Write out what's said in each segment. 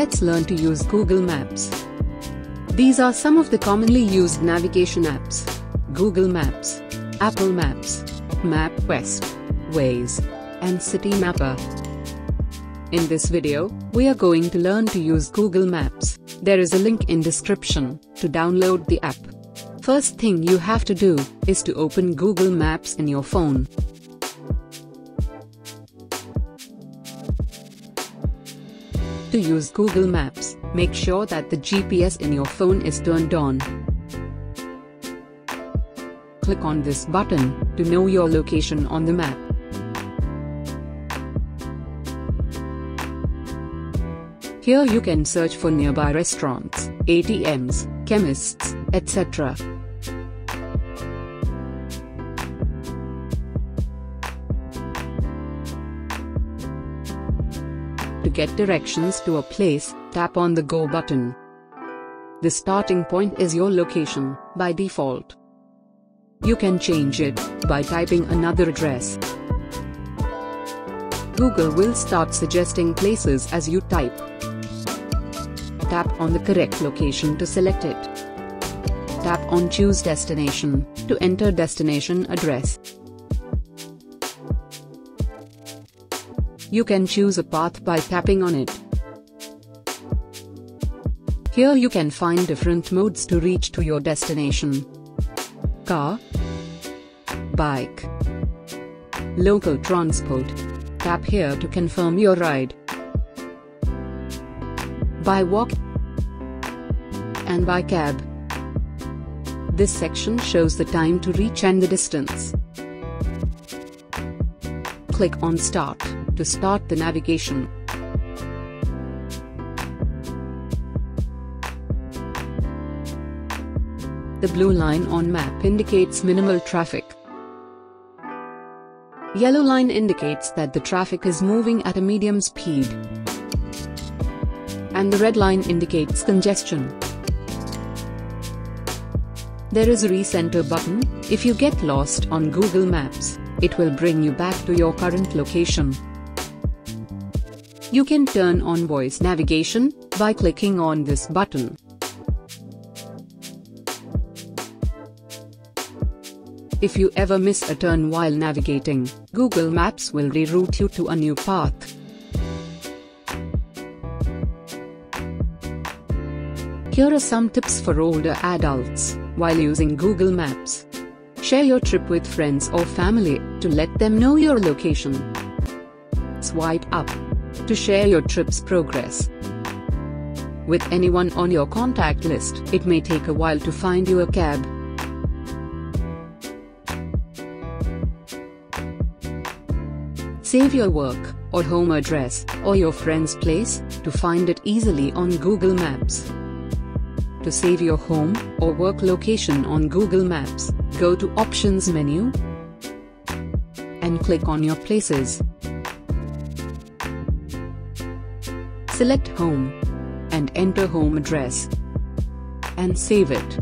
let's learn to use Google Maps. These are some of the commonly used navigation apps. Google Maps, Apple Maps, MapQuest, Waze, and Citymapper. In this video, we are going to learn to use Google Maps. There is a link in description to download the app. First thing you have to do is to open Google Maps in your phone. To use Google Maps, make sure that the GPS in your phone is turned on. Click on this button to know your location on the map. Here you can search for nearby restaurants, ATMs, chemists, etc. To get directions to a place, tap on the Go button. The starting point is your location, by default. You can change it by typing another address. Google will start suggesting places as you type. Tap on the correct location to select it. Tap on Choose Destination to enter destination address. You can choose a path by tapping on it. Here you can find different modes to reach to your destination. Car Bike Local transport Tap here to confirm your ride. By walk and by cab. This section shows the time to reach and the distance. Click on Start to start the navigation. The blue line on map indicates minimal traffic. Yellow line indicates that the traffic is moving at a medium speed. And the red line indicates congestion. There is a recenter button, if you get lost on Google Maps, it will bring you back to your current location. You can turn on voice navigation by clicking on this button. If you ever miss a turn while navigating, Google Maps will reroute you to a new path. Here are some tips for older adults while using Google Maps. Share your trip with friends or family to let them know your location. Swipe up to share your trip's progress. With anyone on your contact list, it may take a while to find you a cab. Save your work, or home address, or your friend's place, to find it easily on Google Maps. To save your home, or work location on Google Maps, go to Options menu, and click on your places. Select Home, and enter home address, and save it.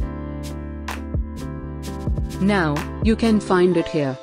Now, you can find it here.